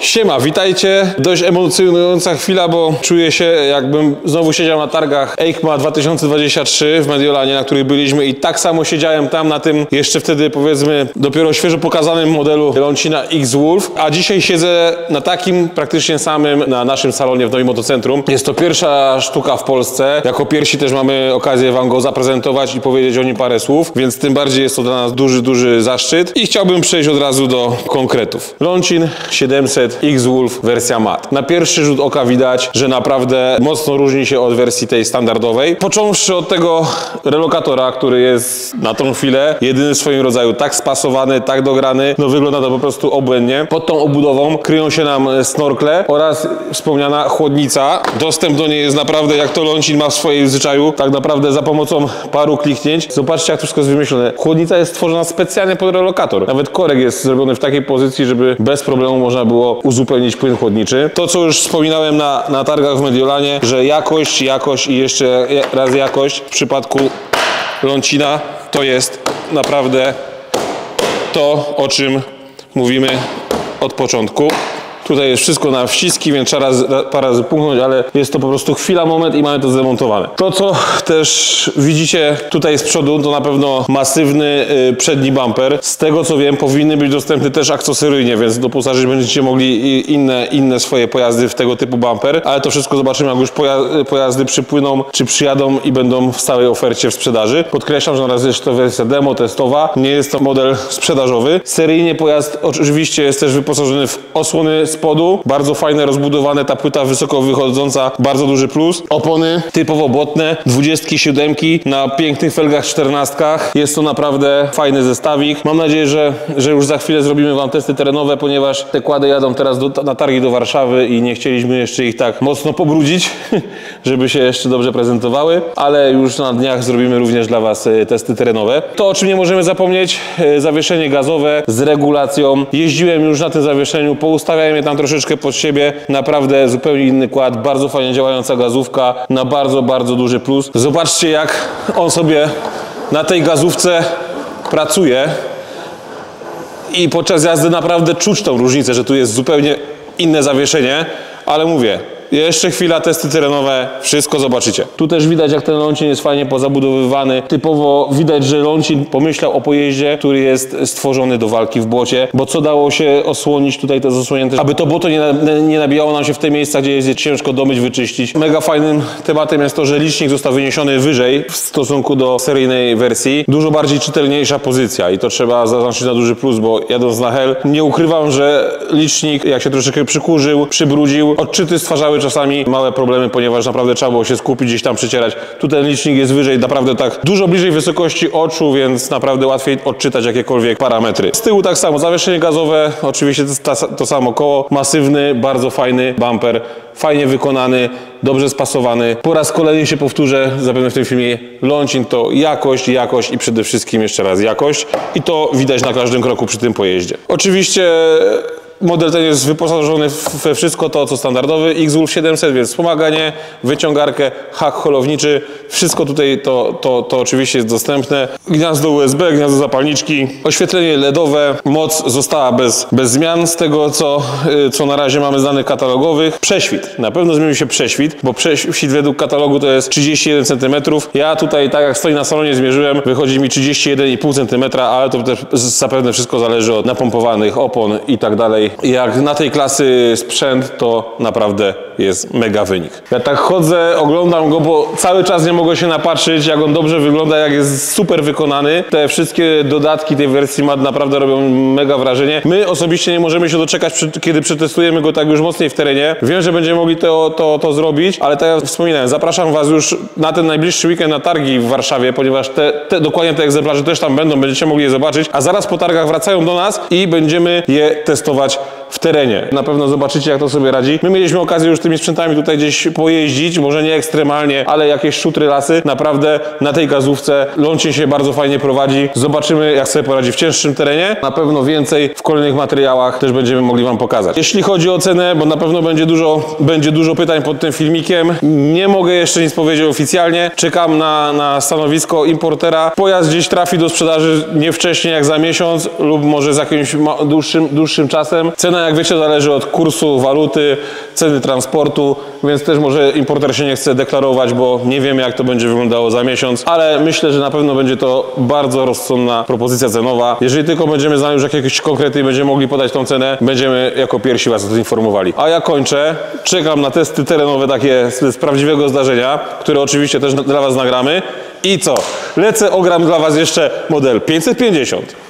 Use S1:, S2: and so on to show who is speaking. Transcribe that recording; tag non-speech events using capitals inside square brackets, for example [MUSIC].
S1: Siema, witajcie. Dość emocjonująca chwila, bo czuję się jakbym znowu siedział na targach EICMA 2023 w Mediolanie, na których byliśmy i tak samo siedziałem tam na tym jeszcze wtedy powiedzmy dopiero świeżo pokazanym modelu Lancina X-Wolf, a dzisiaj siedzę na takim praktycznie samym na naszym salonie w Nowym Motocentrum. Jest to pierwsza sztuka w Polsce. Jako pierwsi też mamy okazję Wam go zaprezentować i powiedzieć o nim parę słów, więc tym bardziej jest to dla nas duży, duży zaszczyt i chciałbym przejść od razu do konkretów. Lancin 700 X-Wolf wersja mat. Na pierwszy rzut oka widać, że naprawdę mocno różni się od wersji tej standardowej. Począwszy od tego relokatora, który jest na tą chwilę jedyny w swoim rodzaju, tak spasowany, tak dograny, no wygląda to po prostu obłędnie. Pod tą obudową kryją się nam snorkle oraz wspomniana chłodnica. Dostęp do niej jest naprawdę, jak to Lancin ma w swoim zwyczaju, tak naprawdę za pomocą paru kliknięć. Zobaczcie, jak to wszystko jest wymyślone. Chłodnica jest stworzona specjalnie pod relokator. Nawet korek jest zrobiony w takiej pozycji, żeby bez problemu można było uzupełnić płyn chłodniczy. To, co już wspominałem na, na targach w Mediolanie, że jakość, jakość i jeszcze raz jakość w przypadku Lącina to jest naprawdę to, o czym mówimy od początku. Tutaj jest wszystko na wciski, więc trzeba raz, parę razy puchnąć, ale jest to po prostu chwila, moment i mamy to zdemontowane. To, co też widzicie tutaj z przodu, to na pewno masywny y, przedni bumper. Z tego, co wiem, powinny być dostępny też akcesoryjnie, więc doposażyć będziecie mogli inne, inne swoje pojazdy w tego typu bumper, ale to wszystko zobaczymy, jak już pojazdy przypłyną, czy przyjadą i będą w stałej ofercie w sprzedaży. Podkreślam, że na razie jest to wersja demo, testowa, nie jest to model sprzedażowy. Seryjnie pojazd oczywiście jest też wyposażony w osłony spodu. Bardzo fajne, rozbudowane, ta płyta wysoko wychodząca, bardzo duży plus. Opony typowo błotne, 27 na pięknych felgach 14. Jest to naprawdę fajny zestawik. Mam nadzieję, że, że już za chwilę zrobimy Wam testy terenowe, ponieważ te kłady jadą teraz do, na targi do Warszawy i nie chcieliśmy jeszcze ich tak mocno pobrudzić, [LAUGHS] żeby się jeszcze dobrze prezentowały, ale już na dniach zrobimy również dla Was e, testy terenowe. To, o czym nie możemy zapomnieć, e, zawieszenie gazowe z regulacją. Jeździłem już na tym zawieszeniu, poustawiałem je tam troszeczkę pod siebie. Naprawdę zupełnie inny kład, bardzo fajnie działająca gazówka na bardzo, bardzo duży plus. Zobaczcie jak on sobie na tej gazówce pracuje i podczas jazdy naprawdę czuć tą różnicę, że tu jest zupełnie inne zawieszenie, ale mówię, jeszcze chwila, testy terenowe, wszystko zobaczycie. Tu też widać, jak ten lącin jest fajnie pozabudowywany. Typowo widać, że lącin pomyślał o pojeździe, który jest stworzony do walki w błocie, bo co dało się osłonić tutaj to zasłonięte, aby to błoto nie, nie nabijało nam się w te miejsca, gdzie jest je ciężko domyć, wyczyścić. Mega fajnym tematem jest to, że licznik został wyniesiony wyżej w stosunku do seryjnej wersji. Dużo bardziej czytelniejsza pozycja i to trzeba zaznaczyć na duży plus, bo jadąc na hel, nie ukrywam, że licznik, jak się troszeczkę przykurzył, przybrudził, odczyty stwarzały czasami małe problemy, ponieważ naprawdę trzeba było się skupić, gdzieś tam przycierać. Tu ten licznik jest wyżej, naprawdę tak dużo bliżej wysokości oczu, więc naprawdę łatwiej odczytać jakiekolwiek parametry. Z tyłu tak samo, zawieszenie gazowe, oczywiście to, samo koło, masywny, bardzo fajny bumper, fajnie wykonany, dobrze spasowany. Po raz kolejny się powtórzę, zapewne w tym filmie, Launching to jakość, jakość i przede wszystkim jeszcze raz jakość i to widać na każdym kroku przy tym pojeździe. Oczywiście Model ten jest wyposażony we wszystko to, co standardowy X-Wolf 700, więc wspomaganie, wyciągarkę, hak holowniczy, wszystko tutaj to, to, to oczywiście jest dostępne. Gniazdo USB, gniazdo zapalniczki, oświetlenie LEDowe, moc została bez, bez zmian z tego, co, y, co na razie mamy z danych katalogowych. Prześwit, na pewno zmienił się prześwit, bo prześwit według katalogu to jest 31 cm. Ja tutaj, tak jak stoi na salonie, zmierzyłem, wychodzi mi 31,5 cm, ale to też zapewne wszystko zależy od napompowanych opon i tak dalej jak na tej klasy sprzęt, to naprawdę jest mega wynik. Ja tak chodzę, oglądam go, bo cały czas nie mogę się napatrzeć, jak on dobrze wygląda, jak jest super wykonany. Te wszystkie dodatki tej wersji MAD naprawdę robią mega wrażenie. My osobiście nie możemy się doczekać, kiedy przetestujemy go tak już mocniej w terenie. Wiem, że będziemy mogli to, to, to zrobić, ale tak jak wspominałem, zapraszam Was już na ten najbliższy weekend na targi w Warszawie, ponieważ te, te dokładnie te egzemplarze też tam będą, będziecie mogli je zobaczyć, a zaraz po targach wracają do nas i będziemy je testować w terenie. Na pewno zobaczycie, jak to sobie radzi. My mieliśmy okazję już tymi sprzętami tutaj gdzieś pojeździć, może nie ekstremalnie, ale jakieś szutry lasy. Naprawdę na tej gazówce Lącin się bardzo fajnie prowadzi. Zobaczymy, jak sobie poradzi w cięższym terenie. Na pewno więcej w kolejnych materiałach też będziemy mogli Wam pokazać. Jeśli chodzi o cenę, bo na pewno będzie dużo, będzie dużo pytań pod tym filmikiem, nie mogę jeszcze nic powiedzieć oficjalnie. Czekam na, na stanowisko importera. Pojazd gdzieś trafi do sprzedaży nie wcześniej jak za miesiąc lub może z jakimś dłuższym, dłuższym czasem. Cena Jak wiecie, zależy od kursu waluty, ceny transportu, więc też może importer się nie chce deklarować, bo nie wiemy, jak to będzie wyglądało za miesiąc, ale myślę, że na pewno będzie to bardzo rozsądna propozycja cenowa. Jeżeli tylko będziemy znali już jakieś konkrety i będziemy mogli podać tą cenę, będziemy jako pierwsi Was o tym informowali. A ja kończę. Czekam na testy terenowe takie z, z prawdziwego zdarzenia, które oczywiście też dla Was nagramy. I co? Lecę, ogram dla Was jeszcze model 550.